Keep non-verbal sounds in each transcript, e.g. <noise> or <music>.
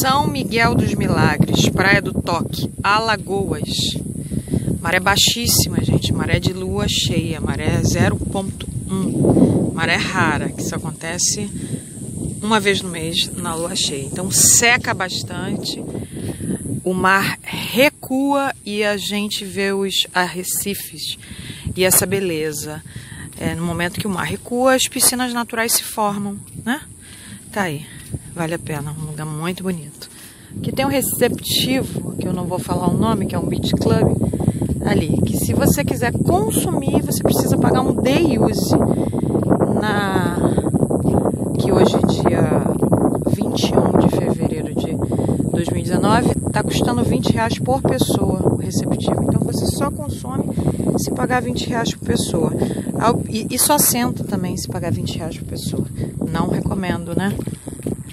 São Miguel dos Milagres, Praia do Toque, Alagoas. Maré baixíssima, gente. Maré de lua cheia, maré 0.1. Maré rara, que isso acontece uma vez no mês na lua cheia. Então seca bastante, o mar recua e a gente vê os arrecifes e essa beleza. É, no momento que o mar recua, as piscinas naturais se formam, né? Tá aí, vale a pena, um lugar muito bonito. Aqui tem um receptivo, que eu não vou falar o nome, que é um beach club, ali, que se você quiser consumir, você precisa pagar um day use na que hoje dia 21 de fevereiro de 2019 está custando 20 reais por pessoa o receptivo. Então você só consome se pagar 20 reais por pessoa. E, só senta também se pagar 20 reais por pessoa. Não recomendo, né?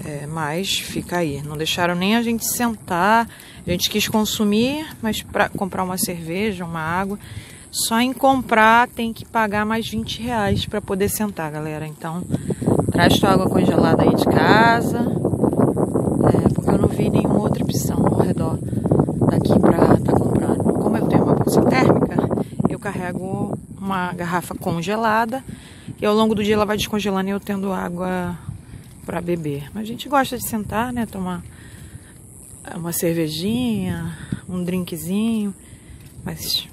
É, mas fica aí. Não deixaram nem a gente sentar. A gente quis consumir, mas para comprar uma cerveja, uma água, só em comprar tem que pagar mais 20 reais para poder sentar, galera. Então, traz tua água congelada aí de casa. É, porque eu não vi nenhuma outra opção ao redor daqui para tá comprando. Como eu tenho uma bolsa térmica, eu carrego uma garrafa congelada e ao longo do dia ela vai descongelando e eu tendo água para beber. Mas a gente gosta de sentar, né? Tomar uma cervejinha, um drinkzinho, mas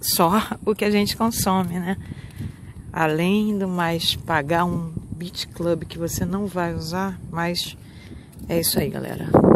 só <laughs> o que a gente consome, né? Além do mais pagar um beach club que você não vai usar, mas é isso aí, galera.